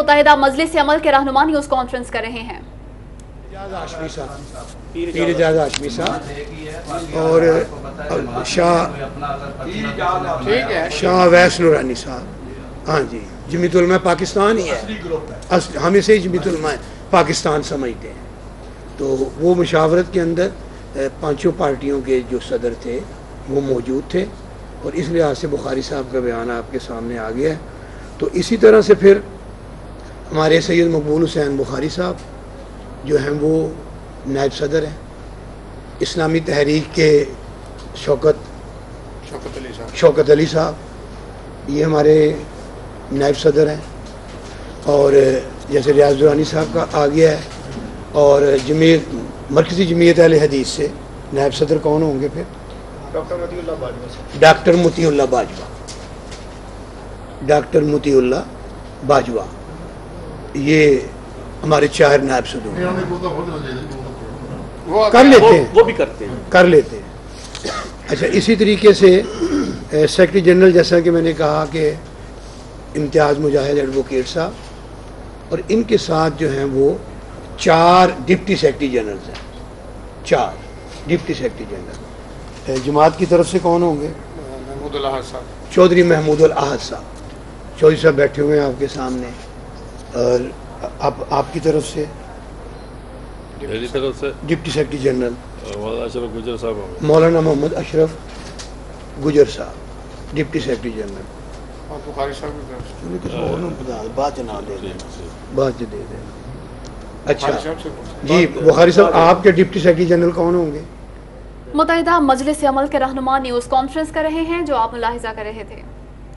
متحدہ مجلس عمل کے رہنما نیوز کانفرنس کر رہے ہیں۔ پیر اعجاز ہاشمی صاحب۔ اور شاہ شاہ ویس نورانی صاحب۔ ہاں جی جمیت علماء پاکستان ہی ہے۔ ہم اسے جمیت علماء پاکستان سمجھتے ہیں۔ تو وہ مشاورت کے اندر پانچوں پارٹیوں کے جو صدر تھے وہ موجود تھے۔ اور اس لحاظ سے بخاری صاحب کا بیان آپ کے سامنے آ گیا ہے۔ تو اسی طرح سے پھر ہمارے سید مقبول حسین بخاری صاحب جو ہیں وہ نائب صدر ہیں۔ اسلامی تحریک کے شوکت شوکت علی صاحب۔ شوکت علی صاحب یہ ہمارے نائب صدر ہیں۔ اور جیسے ریاض دورانی صاحب کا آ گیا ہے۔ اور جمیعت مرکزی جمیعت اہل حدیث سے نائب صدر کون ہوں گے پھر؟ ڈاکٹر مدی اللہ باجوہ ڈاکٹر متی اللہ باجوہ۔ ڈاکٹر متی اللہ باجوہ۔ یہ ہمارے چار نائب وہ کر لیتے ہیں۔ وہ بھی کرتے ہیں۔ کر لیتے ہیں۔ اچھا اسی طریقے سے سیکرٹری جنرل جیسا کہ میں نے کہا کہ امتیاز مجاہد ایڈوکیٹ صاحب اور ان کے ساتھ جو ہیں وہ چار ڈپٹی سیکرٹری جنرلز ہیں۔ چار ڈپٹی سیکرٹری جنرل۔ جماعت کی طرف سے کون ہوں گے؟ محمود اللہ صاحب۔ چودھری محمود الاحد صاحب۔ چودھری صاحب بیٹھے ہوئے ہیں آپ کے سامنے۔ آپ آپ کی طرف سے؟ میری طرف سے؟ Deputy secretary general. Maulana Ashraf Gujjar صاحب ہوں۔ گے مولانا محمد اشرف گجر صاحب ڈپٹی سیکرٹری جنرل۔ نہ دے دینا۔ دے اچھا۔ جی بخاری صاحب آپ کے ڈپٹی سیکرٹری جنرل کون ہوں گے؟ متحدہ مجلس عمل کے رہنما نیوز کانفرنس کر رہے ہیں جو آپ ملاحظہ کر رہے تھے۔